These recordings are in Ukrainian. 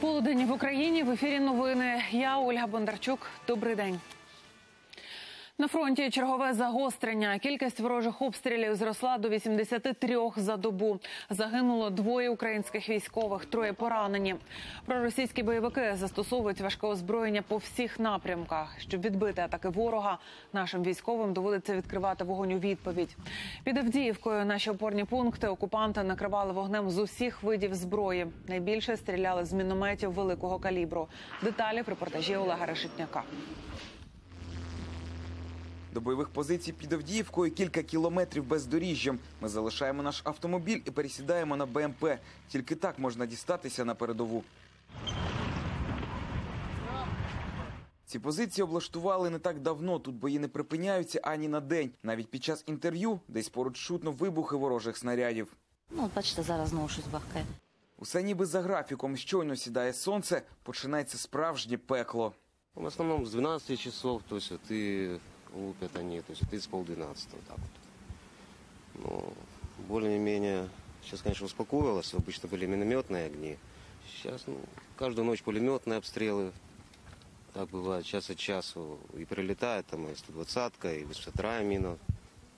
Полудень в Україні в ефірі новини. Я Ольга Бондарчук. Добрий день. На фронті чергове загострення. Кількість ворожих обстрілів зросла до 83 за добу. Загинуло двоє українських військових, троє поранені. Проросійські бойовики застосовують важке озброєння по всіх напрямках. Щоб відбити атаки ворога, нашим військовим доводиться відкривати вогонь у відповідь. Під Авдіївкою наші опорні пункти окупанти накривали вогнем з усіх видів зброї. Найбільше стріляли з мінометів великого калібру. Деталі в репортажі Олега Решетняка. До бойових позицій під Авдіївкою кілька кілометрів бездоріжжям. Ми залишаємо наш автомобіль і пересідаємо на БМП. Тільки так можна дістатися на передову. Ці позиції облаштували не так давно. Тут бої не припиняються ані на день. Навіть під час інтерв'ю десь поруч чутно вибухи ворожих снарядів. Ну, от бачите, зараз знову щось бахкає. Усе ніби за графіком. Щойно сідає сонце, починається справжнє пекло. В основном с 12 часов, то есть вот и лупят они, то есть вот и с полдвенадцатого так вот. Ну, более-менее, сейчас, конечно, успокоилось, обычно были минометные огни. Сейчас, ну, каждую ночь пулеметные обстрелы, так бывает, час от часу, и прилетает там и 120-ка, и 82 мина.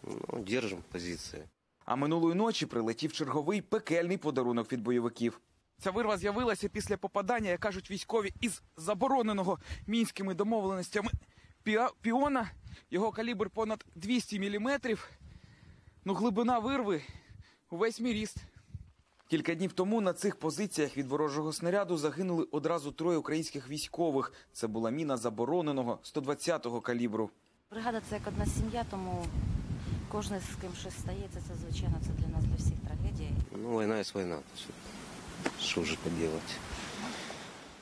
Ну, держим позиции. А минулої ночі прилетів черговий пекельний подарунок від бойовиків. Ця вирва з'явилася після попадання, як кажуть військові, із забороненого мінськими домовленостями піа- піона. його калібр понад 200 міліметрів. Ну, глибина вирви увесь мій ріст. Кілька днів тому на цих позиціях від ворожого снаряду загинули одразу троє українських військових. Це була міна забороненого 120-го калібру. Бригада це як одна сім'я, тому кожен з ким щось стається, це звичайно це для нас для всіх трагедія. Ну, война есть война. то есть вот Что же поделать?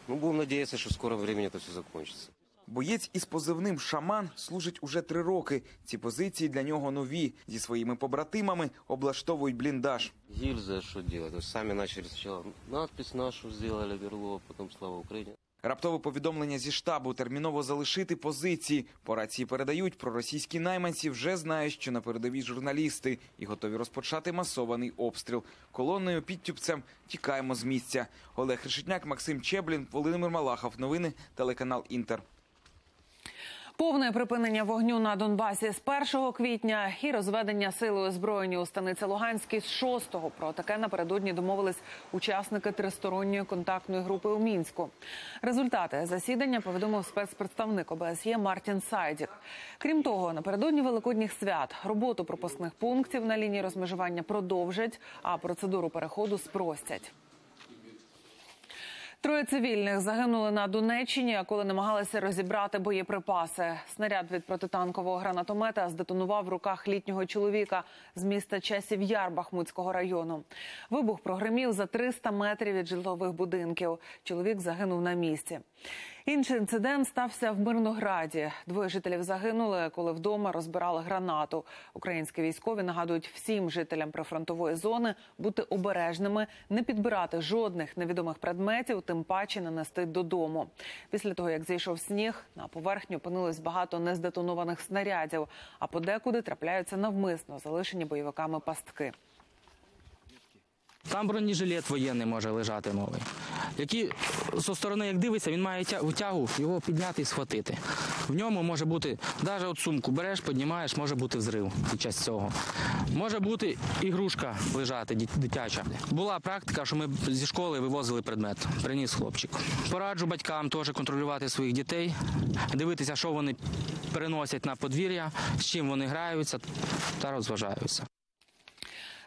Ну, будем надеяться, что в скором времени это все закончится. Боєць із позивним Шаман служить уже три роки. Ці позиції для нього нові. Зі своїми побратимами облаштовують бліндаж. Делать? То есть сами начали сначала надпись нашу сделали, верло, потом слава Украине. Раптове повідомлення зі штабу терміново залишити позиції. По рації передають проросійські найманці вже знають, що на передовій журналісти і готові розпочати масований обстріл. Колонною підтюпцем тікаємо з місця. Олег Решетняк, Максим Чеблін, Володимир Малахов. Новини телеканал Інтер. Повне припинення вогню на Донбасі з 1 квітня і розведення сили озброєні у станиці Луганській з 6-го. Про таке напередодні домовились учасники тристоронньої контактної групи у мінську. Результати засідання повідомив спецпредставник ОБСЄ Мартін Сайдік. Крім того, напередодні великодніх свят роботу пропускних пунктів на лінії розмежування продовжать, а процедуру переходу спростять. Троє цивільних загинули на Донеччині, коли намагалися розібрати боєприпаси. Снаряд від протитанкового гранатомета здетонував в руках літнього чоловіка з міста Часів Яр Бахмутського району. Вибух прогремів за 300 метрів від житлових будинків. Чоловік загинув на місці. Інший інцидент стався в Мирнограді. Двоє жителів загинули, коли вдома розбирали гранату. Українські військові нагадують всім жителям прифронтової зони бути обережними, не підбирати жодних невідомих предметів, тим паче не нести додому. Після того, як зійшов сніг, на поверхні опинилось багато нездетонованих снарядів, а подекуди трапляються навмисно залишені бойовиками пастки. Там бронежилет воєнний може лежати новий. Який зі сторони, як дивиться, він має тя- тягу його підняти і схватити. В ньому може бути, навіть от сумку береш, піднімаєш, може бути взрив під час цього. Може бути ігрушка лежати дитяча. Була практика, що ми зі школи вивозили предмет. Приніс хлопчик. Пораджу батькам теж контролювати своїх дітей, дивитися, що вони переносять на подвір'я, з чим вони граються та розважаються.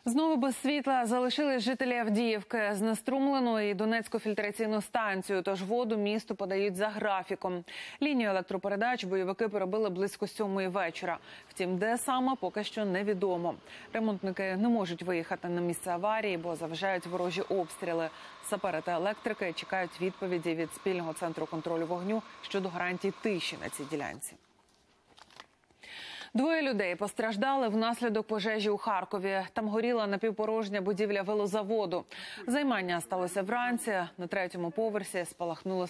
Знову без світла залишились жителі Авдіївки знеструмлену і Донецьку фільтраційну станцію. Тож воду місту подають за графіком. Лінію електропередач бойовики перебили близько сьомої вечора. Втім, де саме поки що невідомо. Ремонтники не можуть виїхати на місце аварії, бо заважають ворожі обстріли. Сапери та електрики чекають відповіді від спільного центру контролю вогню щодо гарантій тиші на цій ділянці. Двоє людей постраждали внаслідок пожежі у Харкові. Там горіла напівпорожня будівля велозаводу. Займання сталося вранці. На третьому поверсі спалахнуло